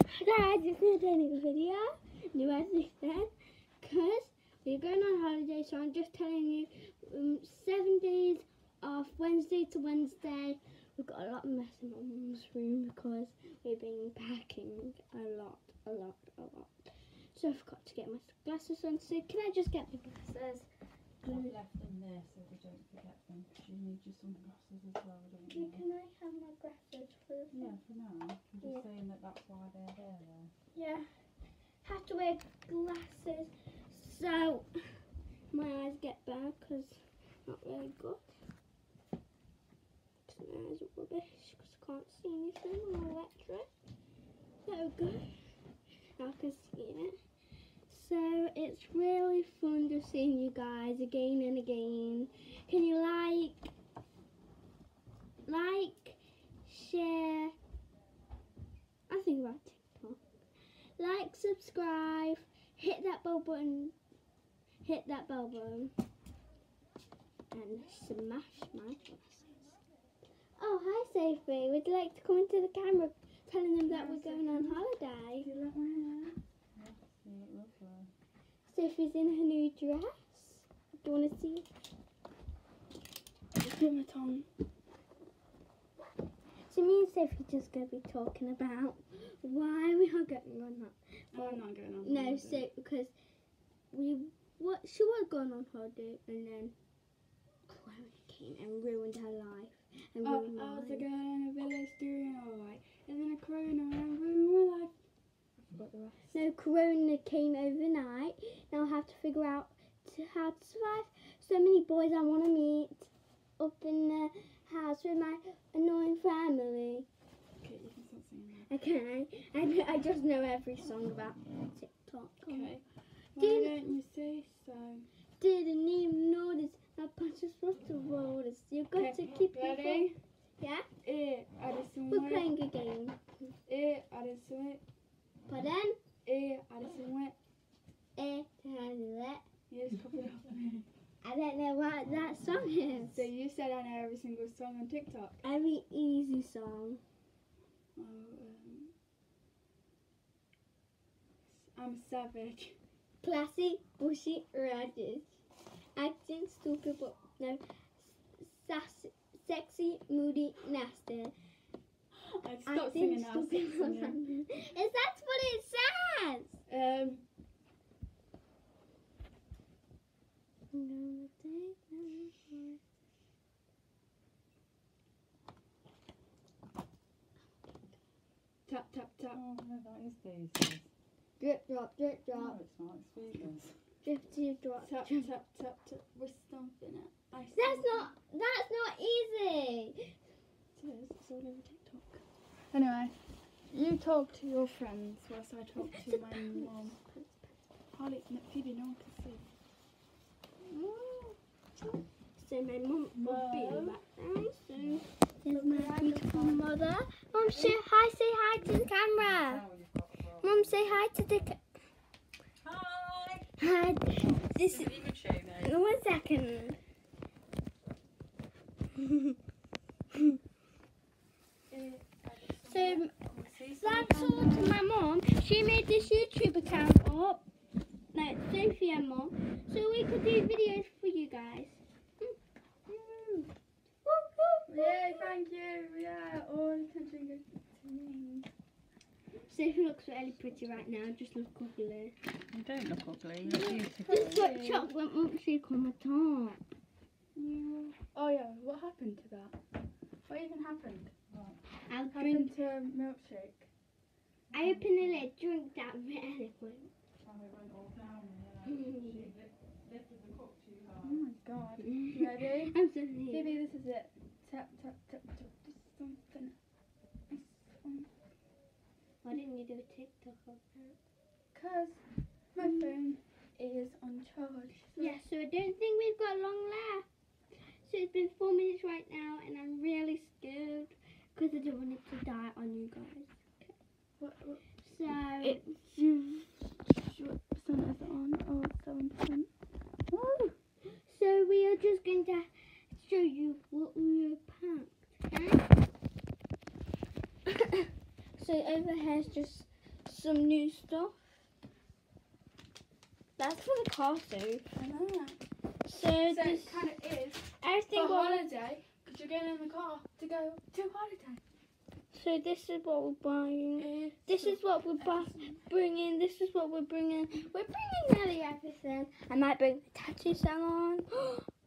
Guys, it's not a new video, new as I said, because we're going on holiday, so I'm just telling you, um, seven days off, Wednesday to Wednesday. We've got a lot of mess in my mum's room because we've been packing a lot, a lot, a lot. So I forgot to get my glasses on, so can I just get my glasses? I've left them there so we don't forget them because you need your sunglasses as well, don't Can, you? can I have my glasses for Yeah, for now. I'm just Yeah. saying that that's why they're wear glasses so my eyes get bad because not very good. my eyes are rubbish because I can't see anything on electric. So good. I can see it. So it's really fun just seeing you guys again and again. Can you like, like, share? I think about TikTok like, subscribe, hit that bell button, hit that bell button, and smash my glasses. Oh, hi Sophie. Would you like to come into the camera telling them that we're going on holiday? Do you like my hair? Lovely. Sophie's in her new dress. Do you want to see? Give my tongue. So me and Sophie just going to be talking about why we are going on that. Oh, I'm not going on. No, holiday. so because we what she was going on holiday and then Chloe came and ruined her life and Oh, ruined I was mine. a girl in a village doing alright, and then a corona and ruined my life. I forgot the rest. No, Corona came overnight. Now I have to figure out to how to survive. So many boys I want to meet up in the house with my annoying family. Okay, you can stop saying that. Okay, I I just know every song about TikTok. Okay. Why Did- don't you say so? Didn't even notice that punches was the rollers. You've got Okay, to keep your Ready? Yeah? Eh, Addison We're playing a game. Eh, Addison Wet. Pardon? Eh, Addison Wet. Eh, how to do that? Yes, copy off me. I don't know what that song is. So you said I know every single song on TikTok. Every easy song. Oh, um, I'm savage. Classy, bushy, radish. Acting stupid, but no. Sassy, sexy, moody, nasty. I stop Acting singing now. Stupid. singing. Is that what it says? Um, I'm gonna take my heart. Tap tap tap. Oh, no, that is Daisy's. Drip, drop, drip, No, it's not. It's Phoebe's. Drip, drip, drop. Tap drip. tap tap tap. We're stomping it. I That's not. That's not easy. it. Is. It's all over TikTok. Anyway, you talk to your friends whilst I talk to my mom. Holly, no, Phoebe, no one can see. Mm. So my mum will be in the Mum. There's my beautiful mother. Mum, say hi. Say hi to the camera. You've got a Mum, say hi to the. Ca- Hi! hi. This is. Didn't even show me. One second. so that's all to my mom. She made this YouTube account up. Sophie and mom. So we could do videos for you guys. Mm. Woo, woo, woo. Yay, thank you. Yeah, all attention goes to me. Sophie looks really pretty right now. Just look ugly. You don't look ugly. You're beautiful. Just put chocolate milkshake on the top. Yeah. Oh yeah, what happened to that? What even happened? I'll Happened drink. to a milkshake. I open the lid. Drink that really quick. Oh, it went all down. Yeah. She lifted the cup too Oh my god. You ready? I'm so here. Maybe this is it. Tap tap tap tap. Just something. Why didn't you do a TikTok of that? Cause my mm. phone is on charge. Yeah, so I don't think we've got long left. So it's been four minutes right now, and I'm really scared because I don't want it to die on you guys. What, what, So it, what percent is it on? Oh, it's seven percent. Woo! so we are just going to show you what we have packed. Okay? so over here is just some new stuff. That's for the car suit. I know. So, So this, kind of is everything for holiday because you're getting in the car to go to holiday. so this is what we're buying. Is This is what we're bu- bringing. This is what we're bringing. We're bringing nearly everything. I might bring the tattoo salon.